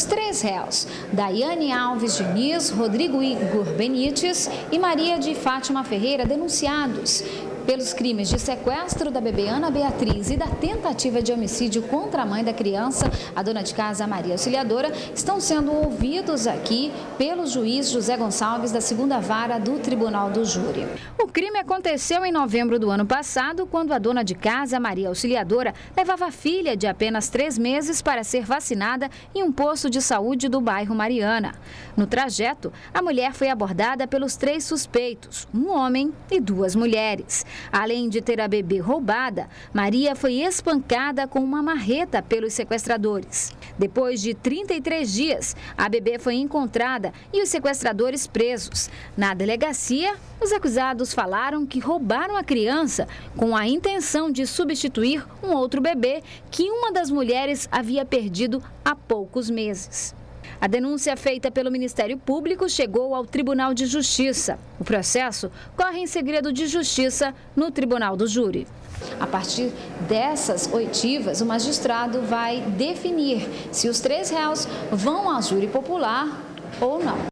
Os três réus, Daiane Alves Diniz, Rodrigo Igor Benites e Maria de Fátima Ferreira, denunciados pelos crimes de sequestro da bebê Ana Beatriz e da tentativa de homicídio contra a mãe da criança, a dona de casa Maria Auxiliadora, estão sendo ouvidos aqui pelo juiz José Gonçalves da segunda vara do Tribunal do Júri. O crime aconteceu em novembro do ano passado, quando a dona de casa Maria Auxiliadora levava a filha de apenas três meses para ser vacinada em um posto de saúde do bairro Mariana. No trajeto, a mulher foi abordada pelos três suspeitos, um homem e duas mulheres. Além de ter a bebê roubada, Maria foi espancada com uma marreta pelos sequestradores. Depois de 33 dias, a bebê foi encontrada e os sequestradores presos. Na delegacia, os acusados falaram que roubaram a criança com a intenção de substituir um outro bebê que uma das mulheres havia perdido há poucos meses. A denúncia feita pelo Ministério Público chegou ao Tribunal de Justiça. O processo corre em segredo de justiça no Tribunal do Júri. A partir dessas oitivas, o magistrado vai definir se os três réus vão ao júri popular ou não.